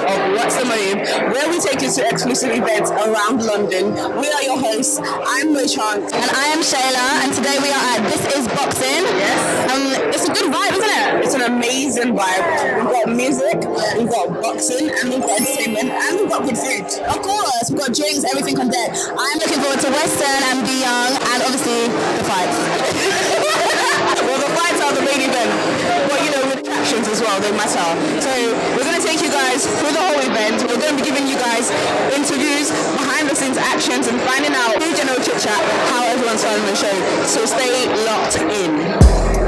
of What's the Move, where we take you to exclusive events around London. We are your hosts. I'm Mo Chunks. And I am Shayla, and today we are at This Is Boxing. Yes. Um, it's a good vibe, isn't it? It's an amazing vibe. We've got music, we've got boxing, and we've got entertainment, and we've got good food. Of course, we've got drinks, everything on deck. I'm looking forward to Western and Be Young, and obviously the fights. well, the fights are the main event, but you know, with attractions as well, they matter. So guys through the whole event. We're going to be giving you guys interviews, behind the scenes actions, and finding out who general chit chat, how everyone's following the show. So stay locked in.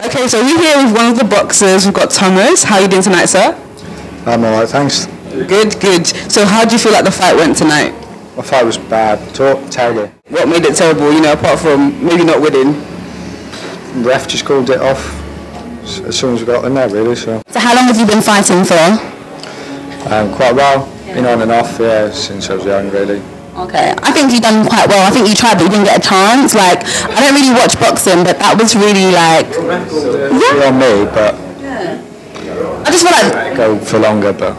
Okay, so we're here with one of the boxers. We've got Thomas. How are you doing tonight, sir? I'm alright, thanks. Good, good. So how do you feel like the fight went tonight? My fight was bad, Ter- terrible. What made it terrible, you know, apart from maybe not winning? The ref just called it off as soon as we got in there, really. So So how long have you been fighting for? um, quite well, been on and off, yeah, since I was young, really. Okay, I think you've done quite well. I think you tried, but you didn't get a chance. Like, I don't really watch boxing, but that was really like, Good on me, but Yeah. I just feel like, go for longer. But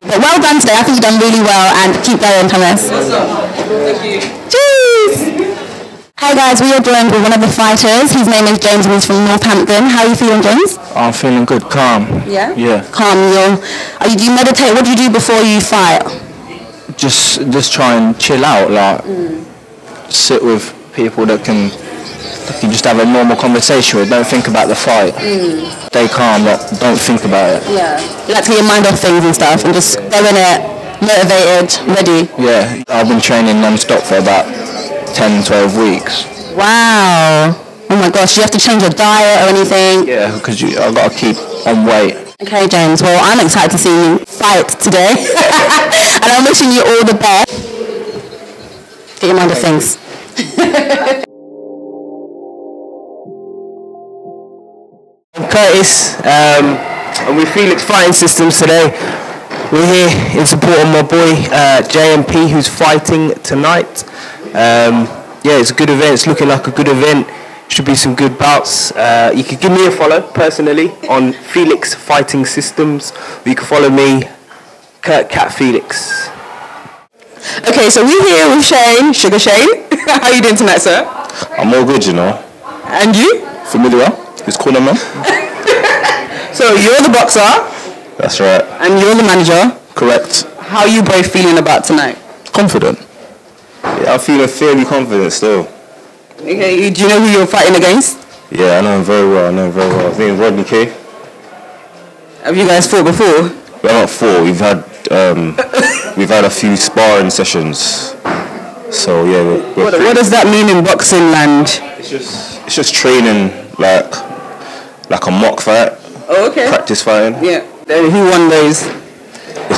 but well done today. I think you've done really well, and keep going, Thomas. Awesome. Thank you. Cheers! Hi guys, we are joined with one of the fighters. His name is James and he's from Northampton. How are you feeling, James? I'm feeling good, calm. Yeah? Yeah. Calm, you're, are you, do you meditate? What do you do before you fight? Just just try and chill out, like hmm. sit with people that can that can just have a normal conversation with. Don't think about the fight. Hmm. Stay calm, not, don't think about it. Yeah. You like to get your mind off things and stuff and just go in it, motivated, ready. Yeah, I've been training non-stop for about 10, 12 weeks. Wow. Oh my gosh, you have to change your diet or anything? Yeah, because you I've got to keep on weight. Okay, James. Well, I'm excited to see you fight today, and I'm wishing you all the best. Get your mind off things. Curtis, um, and with Felix Fighting Systems today. We're here in support of my boy uh, JMP, who's fighting tonight. Um, yeah, it's a good event. It's looking like a good event. Should be some good bouts. Uh, you can give me a follow personally on Felix Fighting Systems. Or you can follow me, Kurt Cat Felix. Okay, so we're here with Shane, Sugar Shane. How are you doing tonight, sir? I'm all good, you know. And you? Familiar? Who's calling man? So you're the boxer That's right. and you're the manager. Correct. How are you both feeling about tonight? Confident. Yeah, I'm feeling fairly confident still. Okay, do you know who you're fighting against? Yeah, I know him very well. I know him very well. His name is Rodney K. Have you guys fought before? Not four. We've had um, we've had a few sparring sessions. So yeah, we're, we're What, what does that mean in boxing land? it's just it's just training like like a mock fight, Oh, okay. practice fighting. Yeah. Then who won those?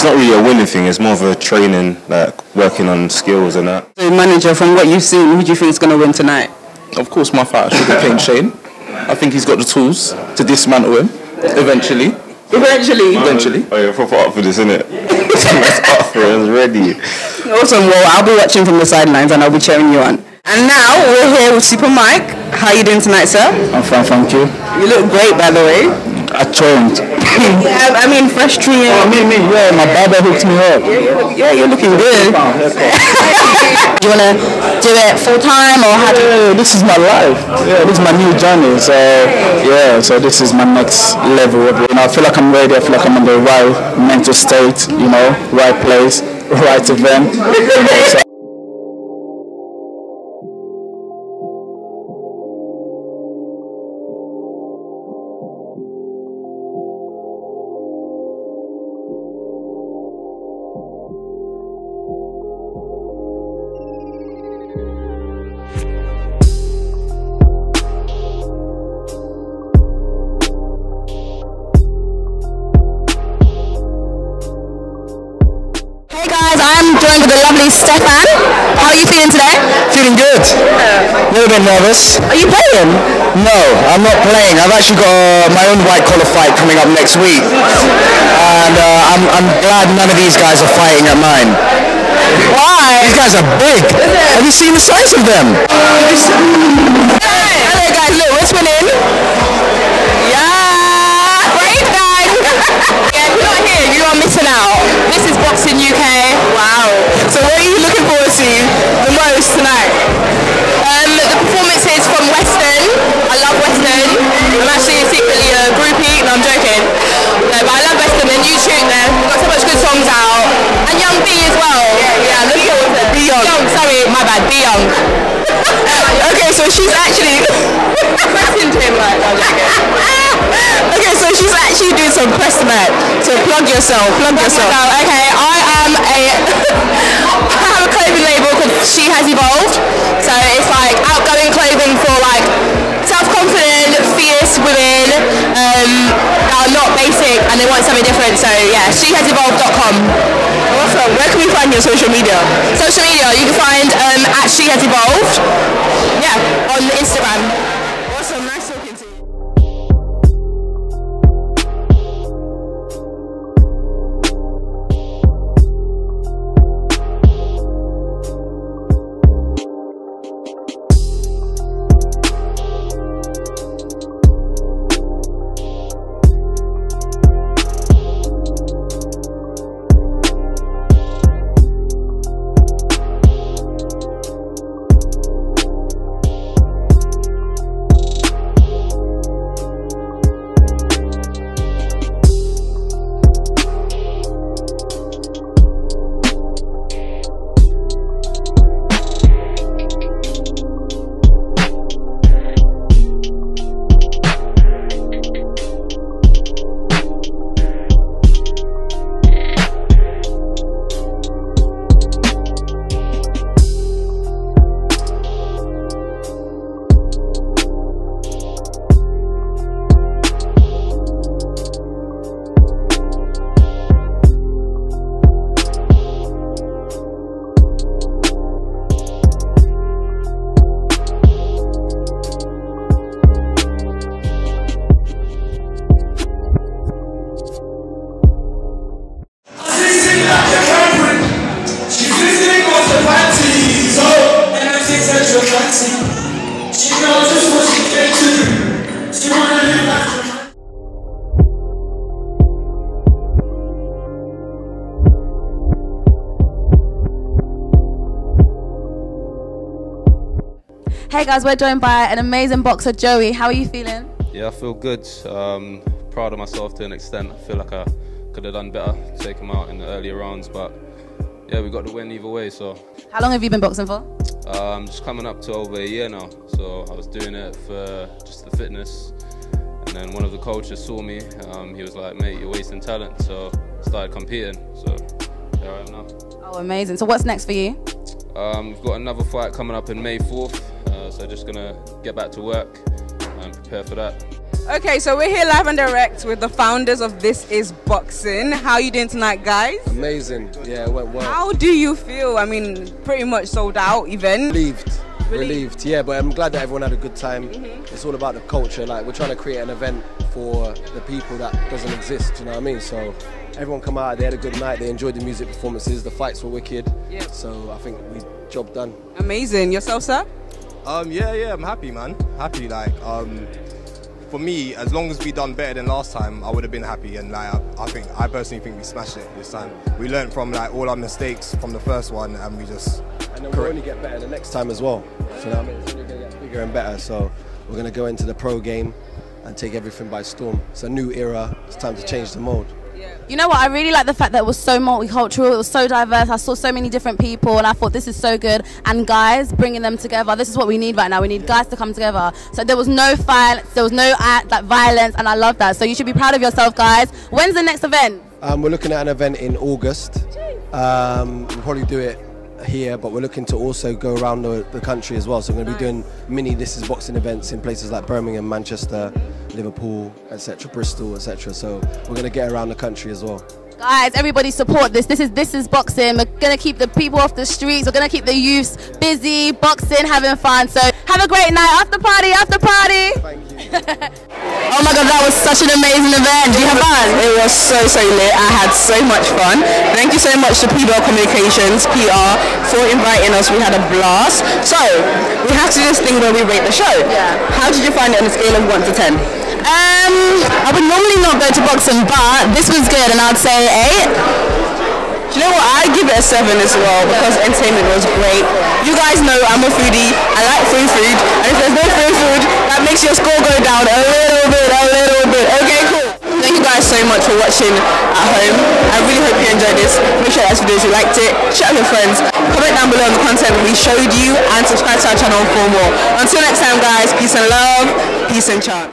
It's it's not really a winning thing. It's more of a training, like working on skills and that. So manager, from what you've seen, who do you think is going to win tonight? Of course, my fighter should be playing Shane. I think he's got the tools to dismantle him eventually. Eventually. Eventually. Oh, you're proper up for this, isn't it? That's up for it. It's ready. Awesome. Well, I'll be watching from the sidelines and I'll be cheering you on. And now we're here with Super Mike. How are you doing tonight, sir? I'm fine, thank you. You look great, by the way. I trained. yeah, I mean, fresh trio. Oh, me, me, yeah, my barber hooked me up. Yeah, you're looking good. Do you want to do it full time or how do you? Yeah, this is my life. Yeah, this is my new journey. So yeah, so this is my next level. You know, I feel like I'm ready. I feel like I'm in the right mental state. You know, right place, right event. You know, so Stefan. How are you feeling today? Feeling good. A little bit nervous. Are you playing? No, I'm not playing. I've actually got uh, my own white collar fight coming up next week, and uh, I'm, I'm glad none of these guys are fighting at mine. Why? These guys are big. Have you seen the size of them? Hello guys, look, we're. Young. okay, so she's actually pressing to him like no, I'm joking. Okay, so she's actually doing some press tonight. So plug yourself, plug yourself. Okay, I am a I have a clothing label called She Has Evolved. So it's like outgoing clothing for like self-confident, fierce women um, that are not basic and they want something different. So yeah, shehasevolved.com. Awesome. Where can we find your social media? Social media, you can find um, at She Has Evolved. Yeah, on Instagram. Hey guys, we're joined by an amazing boxer, Joey. How are you feeling? Yeah, I feel good. Um, proud of myself to an extent. I feel like I could have done better, take him out in the earlier rounds, but yeah, we got the win either way. So How long have you been boxing for? um, just coming up to over a year now. So I was doing it for just the fitness, and then one of the coaches saw me. Um, he was like, "Mate, you're wasting talent." So I started competing. So here I am now. Oh, amazing. So what's next for you? Um, we've got another fight coming up in May 4th, uh, so just gonna get back to work and prepare for that. Okay, so we're here live and direct with the founders of This Is Boxing. How are you doing tonight, guys? Amazing. Yeah, it went well. How do you feel? I mean, pretty much sold out event. Relieved. Relieved. Yeah, but I'm glad that everyone had a good time. Mm-hmm. It's all about the culture. Like we're trying to create an event for the people that doesn't exist. You know what I mean? So everyone come out. They had a good night. They enjoyed the music performances. The fights were wicked. Yeah. So I think we job done. Amazing. Yourself, sir? Um, yeah, yeah, I'm happy, man. Happy, like, um, for me, as long as we done better than last time, I would have been happy. And like, I, I think, I personally think we smashed it this time. We learned from like all our mistakes from the first one, and we just. And then we'll only get better the next time as well. So, you know what I mean? It's only going to get bigger and better. So we're going to go into the pro game and take everything by storm. It's a new era. It's time to change the mode. You know what? I really like the fact that it was so multicultural. It was so diverse. I saw so many different people, and I thought this is so good. And guys, bringing them together. This is what we need right now. We need guys to come together. So there was no fight. There was no act, like violence, and I love that. So you should be proud of yourself, guys. When's the next event? Um, we're looking at an event in August. Um, we'll probably do it here, but we're looking to also go around the, the country as well. So we're going to be doing mini This Is Boxing events in places like Birmingham, Manchester, Liverpool, etc., Bristol, etc. So we're going to get around the country as well. Guys, everybody support this. This is this is boxing. We're gonna keep the people off the streets. We're gonna keep the youths busy, boxing, having fun. So have a great night. After party, after party. Oh my god, that was such an amazing event. Did you have fun? It was so, so lit. I had so much fun. Thank you so much to PBelle Communications, PR, for inviting us. We had a blast. So, we have to do this thing where we rate the show. Yeah. How did you find it on a scale of 1 to 10? Um, I would normally not go to boxing, but this was good, and I'd say eight. Do you know what? I give it a 7 as well because entertainment was great. You guys know I'm a foodie. I like free food. And if there's no free food, makes your score go down a little bit, a little bit. Okay, cool. Thank you guys so much for watching at home. I really hope you enjoyed this. Make sure you guys videos you liked it. Share with your friends. Comment down below on the content we showed you and subscribe to our channel for more. Until next time guys, peace and love, peace and chant.